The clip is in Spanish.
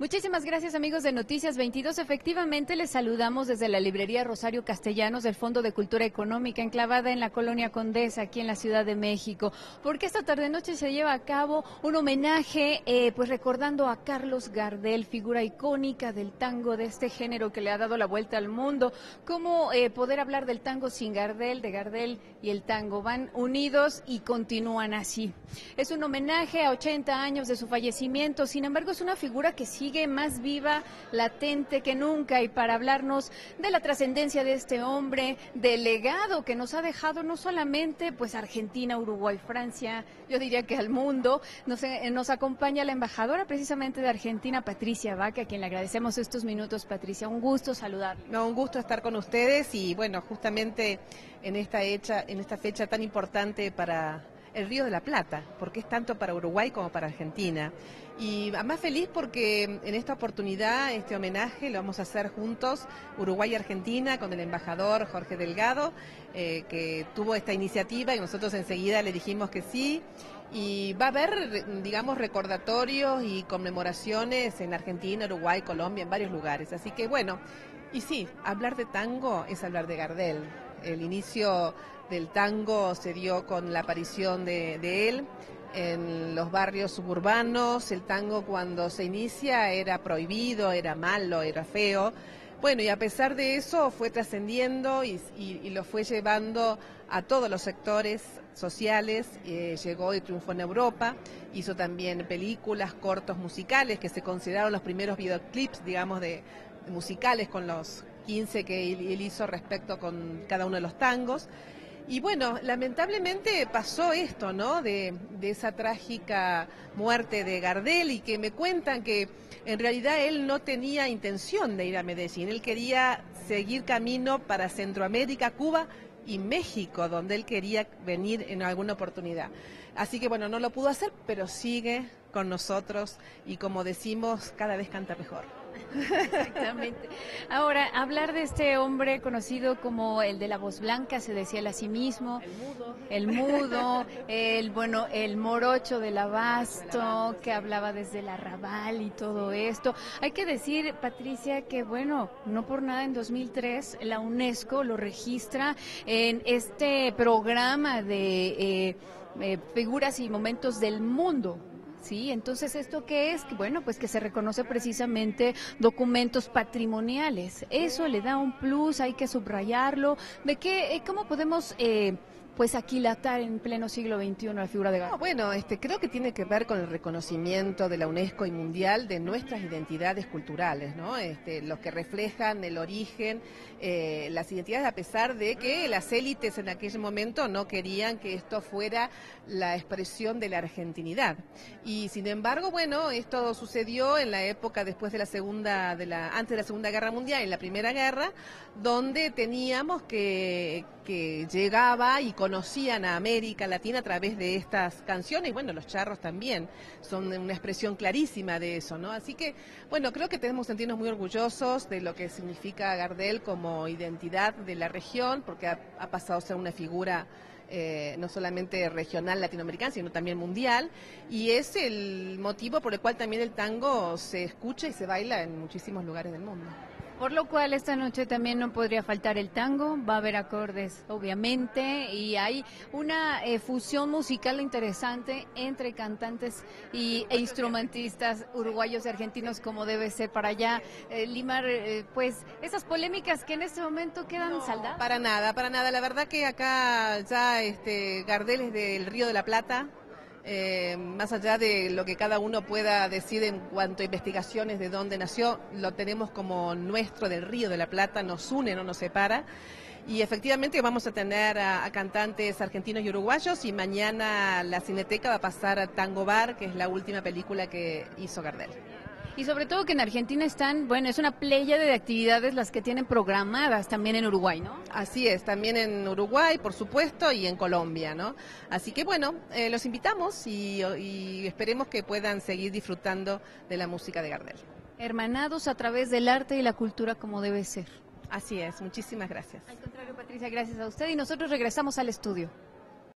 Muchísimas gracias amigos de Noticias 22. Efectivamente les saludamos desde la librería Rosario Castellanos del Fondo de Cultura Económica enclavada en la colonia Condesa aquí en la Ciudad de México, porque esta tarde noche se lleva a cabo un homenaje eh, pues recordando a Carlos Gardel, figura icónica del tango de este género que le ha dado la vuelta al mundo. ¿Cómo eh, poder hablar del tango sin Gardel, de Gardel y el tango? Van unidos y continúan así. Es un homenaje a 80 años de su fallecimiento, sin embargo es una figura que sigue más viva, latente que nunca y para hablarnos de la trascendencia de este hombre, del legado que nos ha dejado no solamente pues Argentina, Uruguay, Francia, yo diría que al mundo, nos, eh, nos acompaña la embajadora precisamente de Argentina, Patricia Vaca, a quien le agradecemos estos minutos, Patricia, un gusto saludar. No, un gusto estar con ustedes y bueno, justamente en esta hecha, en esta fecha tan importante para el Río de la Plata, porque es tanto para Uruguay como para Argentina. Y más feliz porque en esta oportunidad, este homenaje lo vamos a hacer juntos, Uruguay y Argentina, con el embajador Jorge Delgado, eh, que tuvo esta iniciativa y nosotros enseguida le dijimos que sí. Y va a haber, digamos, recordatorios y conmemoraciones en Argentina, Uruguay, Colombia, en varios lugares. Así que bueno, y sí, hablar de tango es hablar de Gardel. El inicio del tango se dio con la aparición de, él en los barrios suburbanos. El tango cuando se inicia era prohibido, era malo, era feo. Bueno, y a pesar de eso fue trascendiendo y, lo fue llevando a todos los sectores sociales, eh, llegó y triunfó en Europa, hizo también películas, cortos musicales que se consideraron los primeros videoclips, digamos, de musicales con los 15 que él hizo respecto con cada uno de los tangos. Y bueno, lamentablemente pasó esto, ¿no? De, esa trágica muerte de Gardel y que me cuentan que en realidad él no tenía intención de ir a Medellín, él quería seguir camino para Centroamérica, Cuba y México, donde él quería venir en alguna oportunidad. Así que bueno, no lo pudo hacer, pero sigue con nosotros y como decimos, cada vez canta mejor. Exactamente. Ahora, hablar de este hombre conocido como el de la voz blanca, se decía él a sí mismo. El mudo. El mudo, el, bueno, el morocho del abasto, que hablaba desde el arrabal y todo esto. Hay que decir, Patricia, que bueno, no por nada en 2003 la UNESCO lo registra en este programa de eh, eh, figuras y momentos del mundo Sí, entonces esto qué es, bueno, pues que se reconoce precisamente documentos patrimoniales. Eso le da un plus, hay que subrayarlo. ¿De qué, eh, cómo podemos eh, pues aquilatar en pleno siglo XXI la figura de Gardel? bueno, este, creo que tiene que ver con el reconocimiento de la UNESCO y mundial de nuestras identidades culturales, ¿no? Este, los que reflejan el origen, eh, las identidades a pesar de que las élites en aquel momento no querían que esto fuera la expresión de la argentinidad. Y sin embargo, bueno, esto sucedió en la época después de la segunda, de la, antes de la Segunda Guerra Mundial, en la Primera Guerra, donde teníamos que, que llegaba y conocían a América Latina a través de estas canciones, y bueno, los charros también son una expresión clarísima de eso, ¿no? Así que, bueno, creo que tenemos que sentirnos muy orgullosos de lo que significa Gardel como identidad de la región, porque ha, pasado a ser una figura eh, no solamente regional latinoamericana, sino también mundial, y es el motivo por el cual también el tango se escucha y se baila en muchísimos lugares del mundo. Por lo cual esta noche también no podría faltar el tango, va a haber acordes obviamente y hay una eh, fusión musical interesante entre cantantes y, e instrumentistas uruguayos y argentinos como debe ser para allá eh, limar eh, pues esas polémicas que en este momento quedan saldadas. Para nada, para nada. La verdad que acá ya este Gardel es del Río de la Plata, eh, más allá de lo que cada uno pueda decir en cuanto a investigaciones de dónde nació, lo tenemos como nuestro del Río de la Plata, nos une, no nos separa. Y efectivamente vamos a tener a, cantantes argentinos y uruguayos y mañana la Cineteca va a pasar a Tango Bar, que es la última película que hizo Gardel. Y sobre todo que en Argentina están, bueno, es una playa de actividades las que tienen programadas también en Uruguay, ¿no? Así es, también en Uruguay, por supuesto, y en Colombia, ¿no? Así que bueno, eh, los invitamos y, y esperemos que puedan seguir disfrutando de la música de Gardel. Hermanados a través del arte y la cultura como debe ser. Así es, muchísimas gracias. Al contrario, Patricia, gracias a usted y nosotros regresamos al estudio.